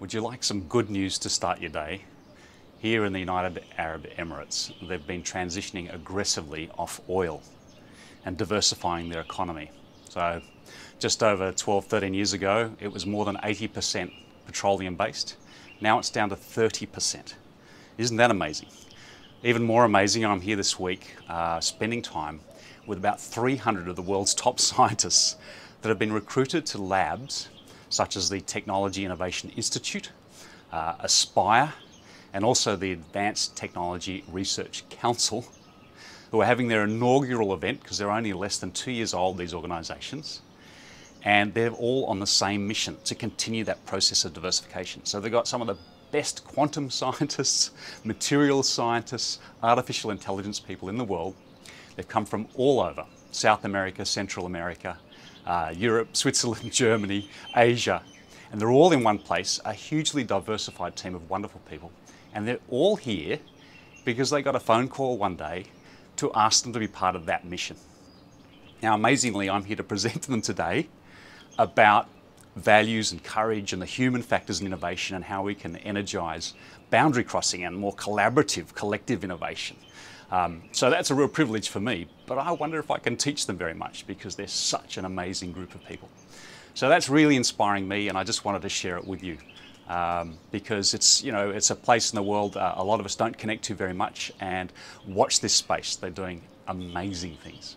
Would you like some good news to start your day? Here in the United Arab Emirates, they've been transitioning aggressively off oil and diversifying their economy. So, just over 12, 13 years ago, it was more than 80% petroleum based. Now it's down to 30%. Isn't that amazing? Even more amazing, I'm here this week uh, spending time with about 300 of the world's top scientists that have been recruited to labs such as the Technology Innovation Institute, uh, Aspire, and also the Advanced Technology Research Council, who are having their inaugural event because they're only less than two years old, these organisations. And they're all on the same mission to continue that process of diversification. So they've got some of the best quantum scientists, materials scientists, artificial intelligence people in the world. They've come from all over South America, Central America, uh, Europe, Switzerland, Germany, Asia. And they're all in one place, a hugely diversified team of wonderful people. And they're all here because they got a phone call one day to ask them to be part of that mission. Now, amazingly, I'm here to present to them today about values and courage and the human factors in innovation and how we can energize boundary crossing and more collaborative, collective innovation. Um, so that's a real privilege for me, but I wonder if I can teach them very much because they're such an amazing group of people. So that's really inspiring me, and I just wanted to share it with you. Um, because it's you know it's a place in the world uh, a lot of us don't connect to very much and watch this space they're doing amazing things